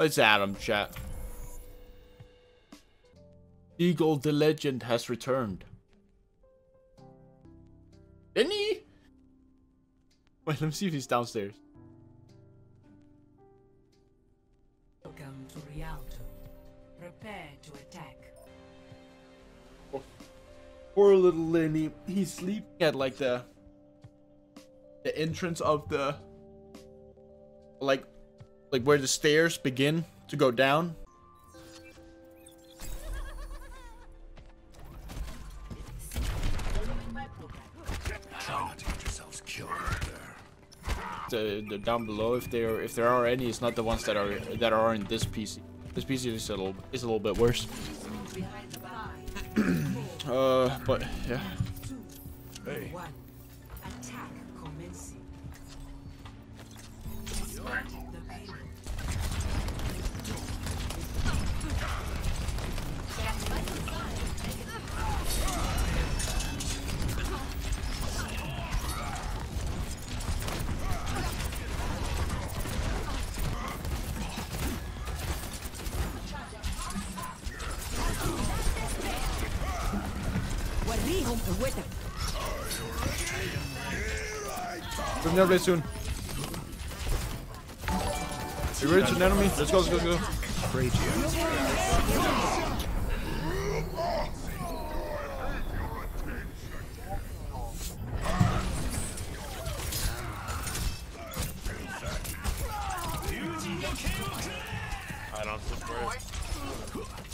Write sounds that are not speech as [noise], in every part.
It's Adam, chat. Eagle the legend has returned. Didn't he? Wait, let me see if he's downstairs. Welcome to Rialto. Prepare to attack. Poor little Lenny. He's sleeping at like the the entrance of the like like where the stairs begin to go down. The, the down below, if there if there are any, it's not the ones that are that are in this PC. This PC is a little is a little bit worse. [clears throat] uh, but yeah. Hey. with him. Bring soon. You ready an enemy? Let's go, let's go, let's go. I don't support.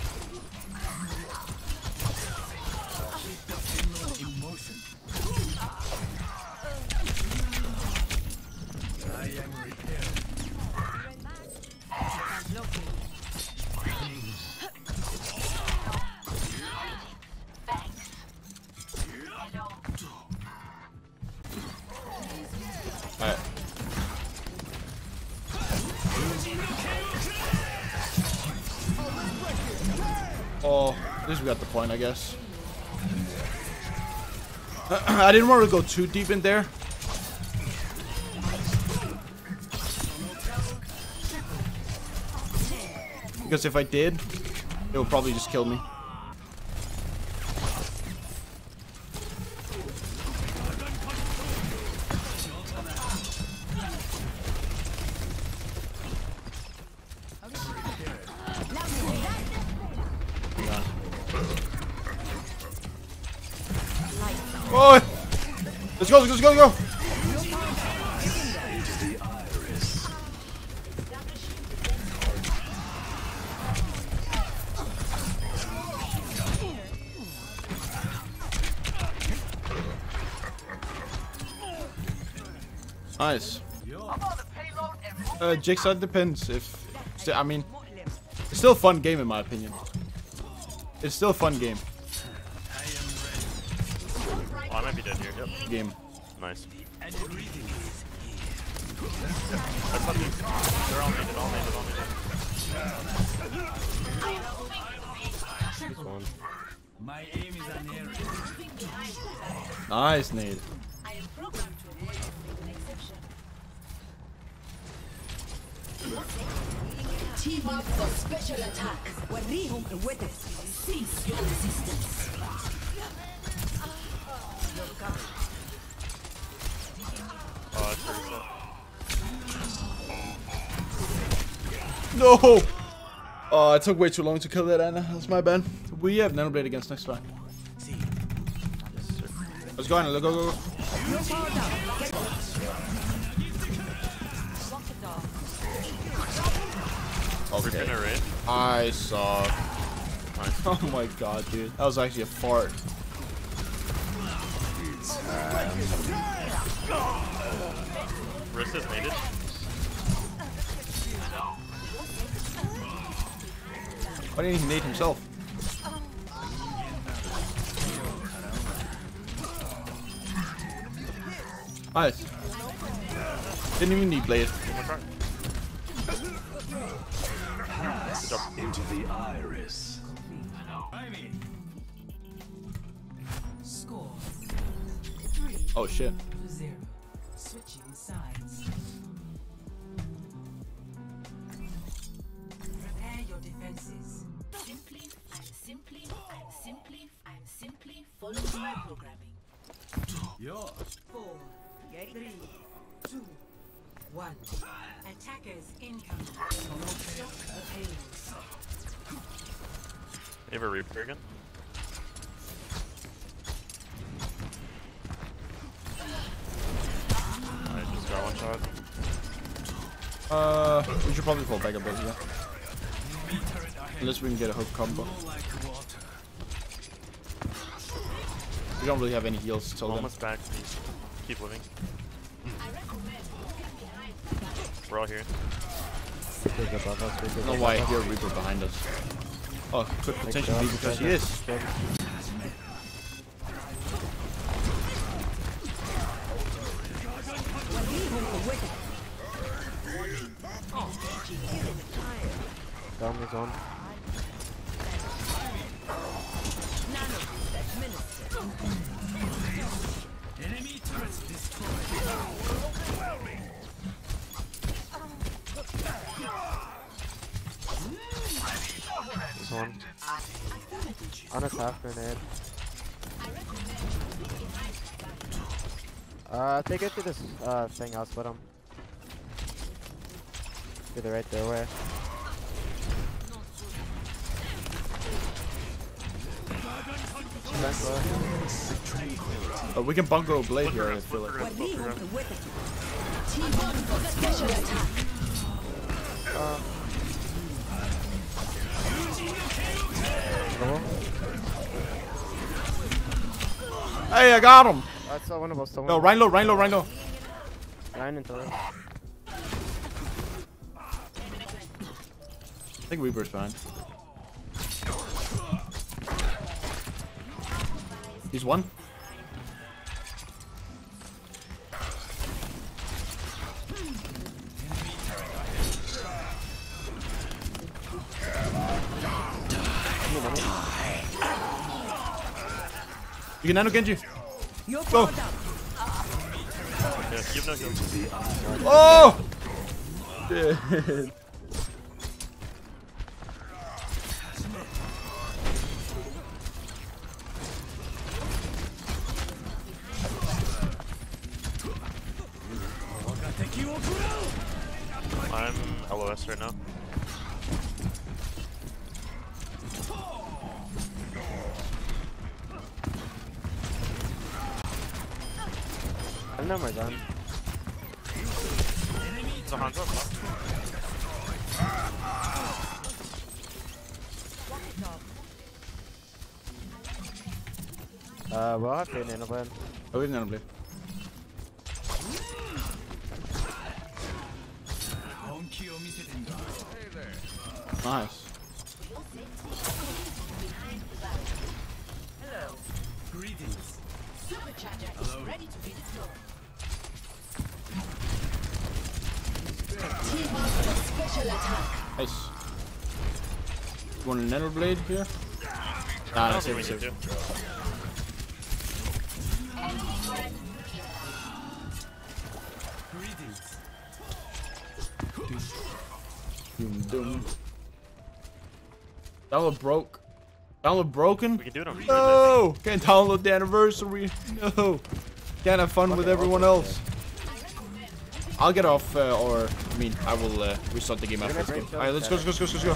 Oh, at least we got the point, I guess. [clears throat] I didn't want to go too deep in there. Because if I did, it would probably just kill me. Oh! Let's go, let's go, let's go, let's go! Nice. Uh, Jigsaw depends if... I mean, it's still a fun game in my opinion. It's still a fun game. game. Nice. That's not good. They're all needed, all needed, all needed. My aim is on error. Nice nade. I am programmed to avoid an exception. Team up for special attack. When Rihun with us, cease your resistance pretty tough. No! Oh, it took way too long to kill that Ana. That's my bad. We have Nanoblade against next time. Let's go, Ana. Let's go, go, go. Okay. I saw. [laughs] Oh my god, dude. That was actually a fart. Wrist is needed. Why didn't he nade himself? Nice. Didn't even need blade. One more try. Good job. into the iris. Score. Three Oh shit. Four, three, two, one. Attackers incoming. Stop the pain. You have a Reaper again? I just got one shot. Uh, we should probably fall back a bit here. Unless we can get a hook combo. Like water. We don't really have any heals till then. Almost back. Please. Keep living. We're all here. Big above us, big I don't know why I us. hear Reaper behind us. Oh, could potentially be because he is. Good. Down is on. On his half grenade. Uh, take it to this uh thing. I'll split him. To the right doorway. Back door. But we can bunker a blade here, I feel like. Special attack. Level. Hey, I got him! Uh, it's still winnable. Still. No, Rein low, Rein low, Rein low. Nine and three. I think Reaper's behind. He's one. You can nano Genji. Go. powered up. Yeah, you have no heals. Oh! [laughs] Shit. I'm LOS right now. I know my gun. It's a Hanzo. Uh, we'll have to nano blade. Oh, he's nano blade. Nice. Greetings. Team up for special attack. Nice. You want a nether blade here? Nah, that's it. we Save. need to. Greetings. Doom, doom. Download broke. Download broken? We can do it on No! Can't download the anniversary. No. Can't have fun with everyone else. I'll get off, uh, or I mean, I will uh, restart the game after this game. All right, let's go, let's go, let's go, let's go.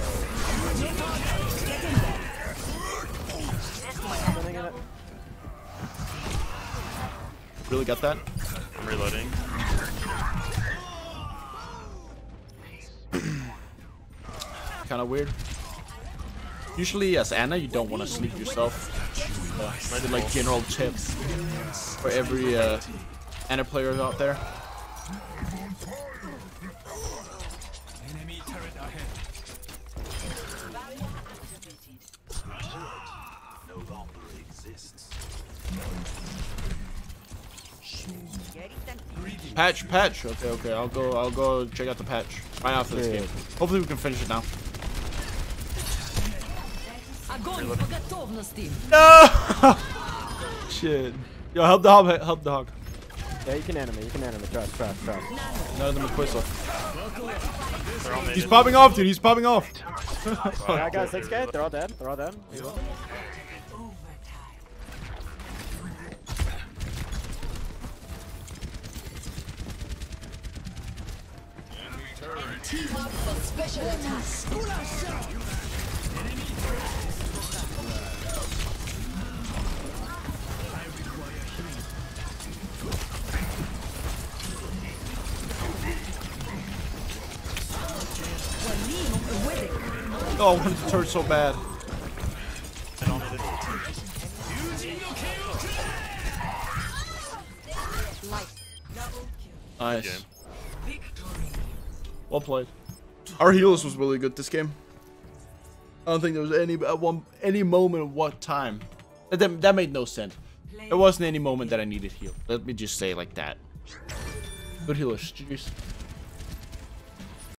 Spinning in it. Really got that? I'm reloading. Kind of weird. Usually, as Ana, you don't want to sleep yourself. Uh, like general tips for every uh, Ana player out there. Enemy turret ahead. No longer exists. Patch, patch. Okay, okay. I'll go. I'll go check out the patch right after this game. Hopefully, we can finish it now. No! [laughs] Shit. Yo, help the hog, help the hog. Yeah, you can animate, you can animate. Trust, trust, trust. None of them are whistle. He's popping off, dude. He's popping off. I got 6k. They're all dead. They're all dead. Team up for special attacks. Oh, I wanted to turn so bad. They all made it. Nice. Game. Well played. Our healers was really good this game. I don't think there was any at one any moment of what time. That, that, that made no sense. There wasn't any moment that I needed heal. Let me just say like that. Good healers. GG's.